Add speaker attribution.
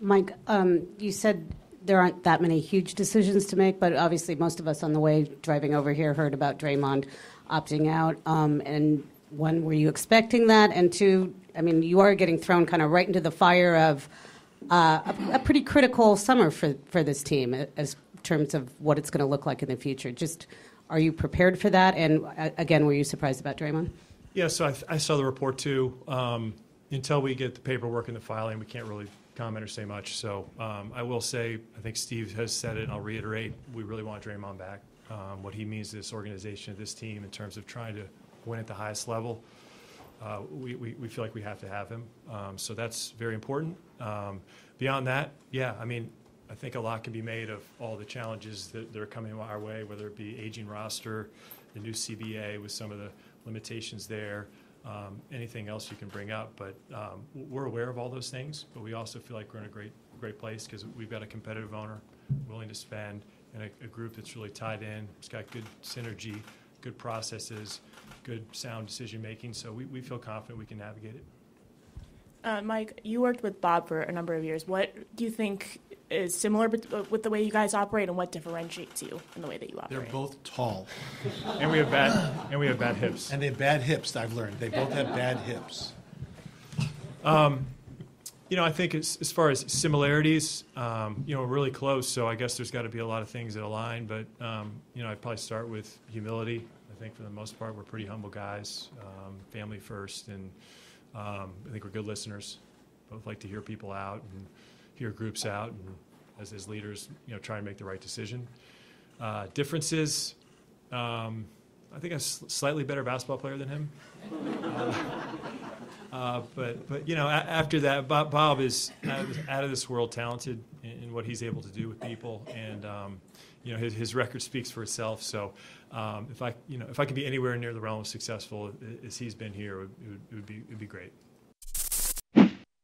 Speaker 1: Mike, um, you said there aren't that many huge decisions to make, but obviously most of us on the way driving over here heard about Draymond opting out. Um, and one, were you expecting that? And two, I mean, you are getting thrown kind of right into the fire of uh, a, a pretty critical summer for, for this team as terms of what it's going to look like in the future. Just, are you prepared for that? And uh, again, were you surprised about Draymond?
Speaker 2: Yeah, so I, I saw the report too. Um, until we get the paperwork and the filing, we can't really comment or say much. So um, I will say, I think Steve has said it, and I'll reiterate, we really want Draymond back. Um, what he means to this organization, to this team, in terms of trying to win at the highest level, uh, we, we, we feel like we have to have him. Um, so that's very important. Um, beyond that, yeah, I mean, I think a lot can be made of all the challenges that, that are coming our way, whether it be aging roster, the new CBA with some of the limitations there, um, anything else you can bring up. But um, we're aware of all those things, but we also feel like we're in a great, great place because we've got a competitive owner willing to spend and a, a group that's really tied in. It's got good synergy, good processes, good sound decision making. So we, we feel confident we can navigate it.
Speaker 3: Uh, Mike, you worked with Bob for a number of years. What do you think is similar bet- uh, with the way you guys operate, and what differentiates you in the way that you operate.
Speaker 4: They're
Speaker 3: operate?
Speaker 4: both tall,
Speaker 2: And we have bad, and we have bad hips.
Speaker 4: and they have bad hips, I've learned. They both have bad hips.
Speaker 2: You know, I think as, as far as similarities, um, you know, we're really close. So I guess there's got to be a lot of things that align. But um, you know, I'd probably start with humility. I think for the most part, we're pretty humble guys, um, family first, and um, I think we're good listeners. Both like to hear people out and hear groups out, and as as leaders, you know, try and make the right decision. Uh, differences. Um, I think I'm a slightly better basketball player than him. Uh, but but you know, a- after that, Bob, Bob is out of, this, out of this world talented in, in what he's able to do with people, and um, you know his, his record speaks for itself. So um, if I you know if I could be anywhere near the realm of successful as he's been here, it would, it would be it would be great.